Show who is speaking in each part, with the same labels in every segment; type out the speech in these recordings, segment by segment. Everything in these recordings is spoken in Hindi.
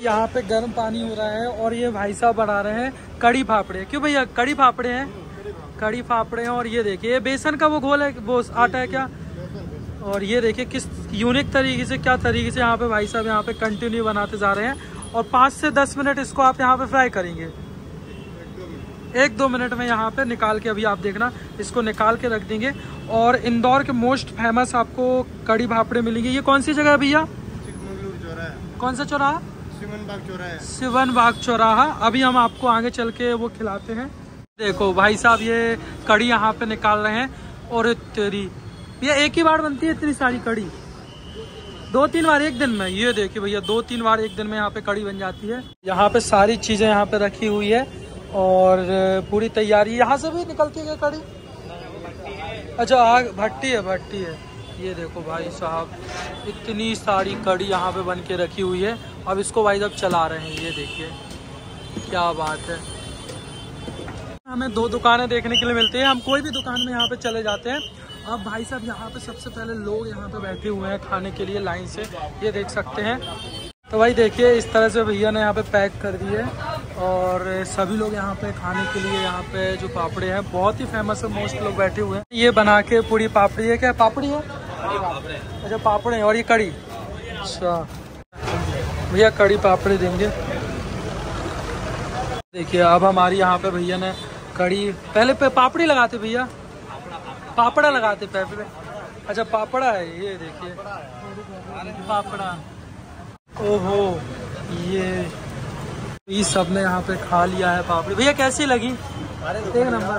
Speaker 1: यहाँ पे गर्म पानी हो रहा है और ये भाई साहब बना रहे हैं कड़ी फाफड़े। क्यों भैया? कड़ी फाफड़े हैं? कड़ी फाफड़े हैं और ये देखिए ये बेसन का वो घोल है वो आटा है क्या? और ये देखिए किस यूनिक तरीके से क्या तरीके से यहाँ पे भाई साहब यहाँ पे कंटिन्यू बनाते जा रहे हैं। और पाँच से दस मिनट इसको आप यहाँ पे फ्राई करेंगे। एक दो मिनट में यहाँ पे निकाल के अभी आप देखना इसको निकाल के रख देंगे। और इंदौर के मोस्ट फ़ेमस आपको कड़ी भापड़े मिलेंगे। ये कौन सी जगह है भैया? कौन सा चौराहा?
Speaker 2: सिमन बाग चौराहा
Speaker 1: सिवन बाग चौराहा। अभी हम आपको आगे चल के वो खिलाते हैं। देखो, भाई साहब, ये कड़ी यहाँ पे निकाल रहे हैं और तेरी। ये एक ही बार बनती है इतनी सारी कड़ी? दो तीन बार एक दिन में। ये देखिए भैया, दो तीन बार एक दिन में यहाँ पे कड़ी बन जाती है। यहाँ पे सारी चीज़ें यहाँ पे रखी हुई है और पूरी तैयारी। यहाँ से भी निकलती है कड़ी? अच्छा आग, भट्टी है भट्टी है। ये देखो भाई साहब, इतनी सारी कड़ी यहाँ पे बन के रखी हुई है। अब इसको भाई साहब चला रहे हैं, ये देखिए, क्या बात है। हमें दो दुकानें देखने के लिए मिलती है, हम कोई भी दुकान में यहाँ पे चले जाते हैं। अब भाई साहब, यहाँ पे सबसे पहले लोग यहाँ पे बैठे हुए हैं खाने के लिए लाइन से, ये देख सकते हैं। तो भाई देखिए, इस तरह से भैया ने यहाँ पे पैक कर दिए और सभी लोग यहाँ पे खाने के लिए यहाँ पे जो पापड़े हैं, बहुत ही फ़ेमस है मोस्ट लोग बैठे हुए हैं। ये बना के पूरी पापड़ी है, क्या पापड़ी है? अच्छा पापड़े और ये कड़ी अच्छा। भैया कड़ी पापड़ी देंगे। देखिए अब हमारी यहाँ पे भैया ने कड़ी पहले पे पापड़ी लगाते भैया? पापड़ा लगाते पहले। अच्छा पापड़ा है ये देखिए। पापड़ा। ओहो ये ये सबने यहाँ पे खा लिया है पापड़ी। भैया कैसी लगी? एक नंबर।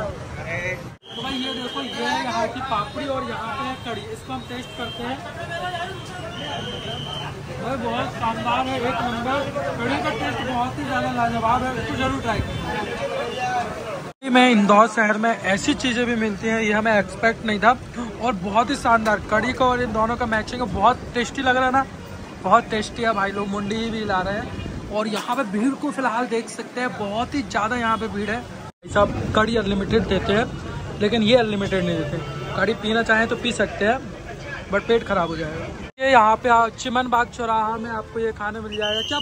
Speaker 1: तो भाई ये देखो, ये है यहाँ की पापड़ी और यहाँ पे है कड़ी इसको हम टेस्ट करते हैं। भाई बहुत शानदार है, एक नंबर। कड़ी का टेस्ट बहुत ही ज़्यादा लाजवाब है, इसको ज़रूर ट्राई करें में इंदौर शहर में ऐसी चीज़ें भी मिलती हैं, ये हमें एक्सपेक्ट नहीं था। और बहुत ही शानदार कड़ी का और इन दोनों का मैचिंग बहुत टेस्टी लग रहा है ना? बहुत टेस्टी है भाई लोग, मुंडी भी ला रहे हैं। और यहाँ पे भीड़ को फ़िलहाल देख सकते हैं, बहुत ही ज़्यादा यहाँ पे भीड़ है। सब कड़ी अनलिमिटेड देते हैं। लेकिन ये अनलिमिटेड नहीं देते। गाड़ी पीना चाहें तो पी सकते हैं बट पेट खराब हो जाएगा। ये यहाँ पे चिमन बाग चौराहा में आपको ये खाने मिल जाएगा। क्या